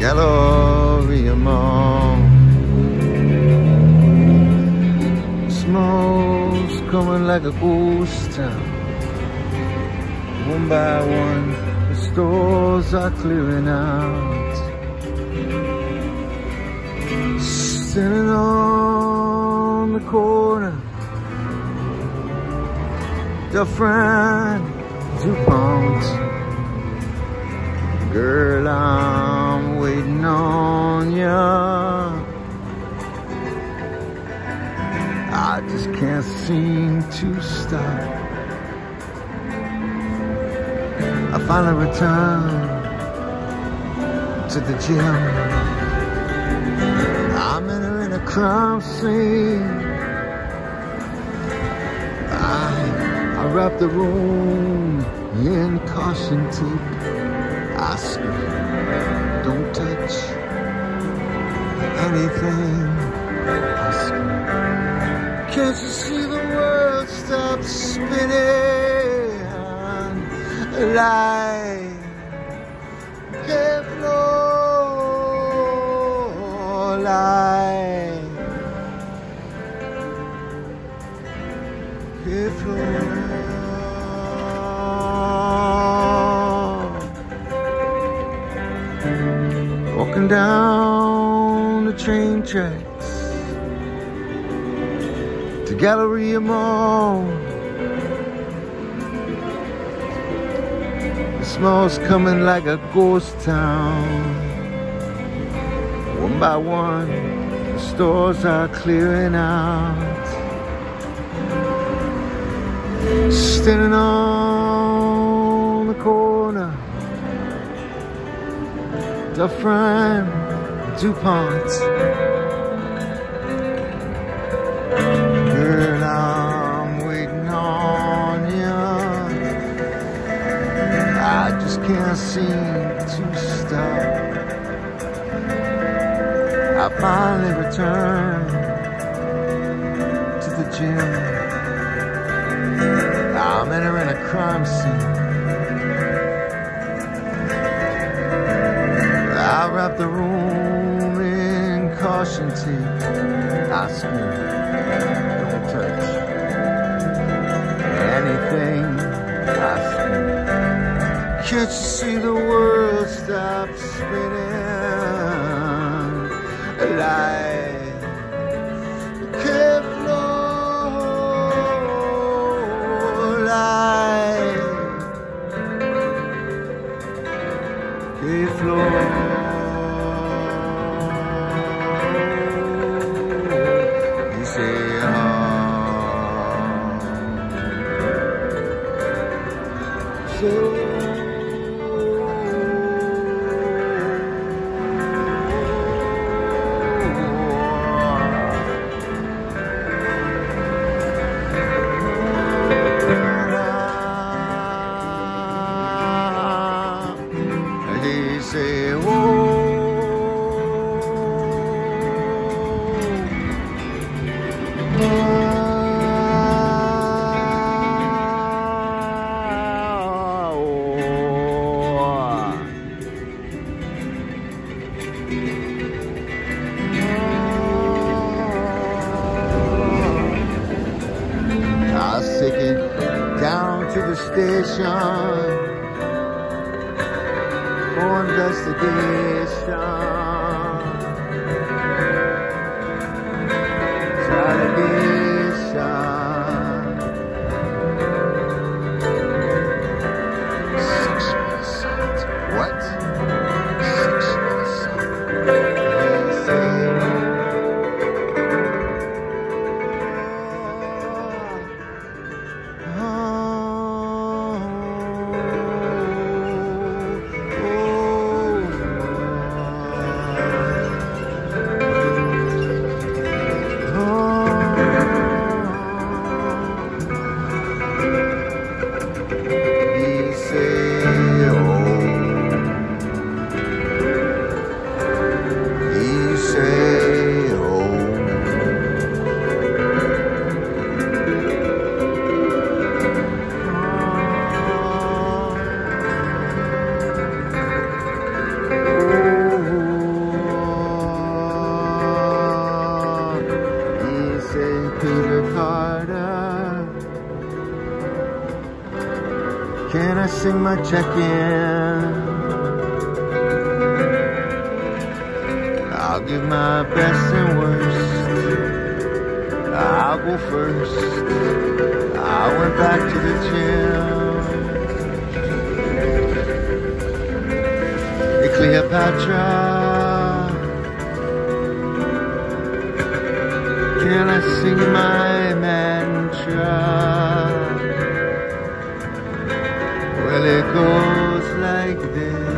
Galleria Mall. Smoke's coming like a ghost town. One by one, the stores are clearing out. Standing on the corner, the friend DuPont. Girl, I'm waiting on ya. I just can't seem to stop. I finally returned to the gym. I'm entering a crime scene. I, I wrap the room in caution tape. Scream, don't touch anything. Scream, can't you see the world stop spinning? Like que flow like que flow Walking down the train tracks to Galleria Mall. The small's coming like a ghost town. One by one, the stores are clearing out. Standing on the corner The front DuPont. Girl, I'm waiting on you I just can't seem to stop. I finally returned to the gym. I'm entering a crime scene I wrap the room in caution tape I scream, don't touch. Anything I scream Can't you see the world stop spinning can't flow You say oh I was taken down to the station for investigation. Sing my check-in. I'll give my best and worst. I'll go first. I went back to the gym. Hey, Cleopatra. Can I sing my mantra? This.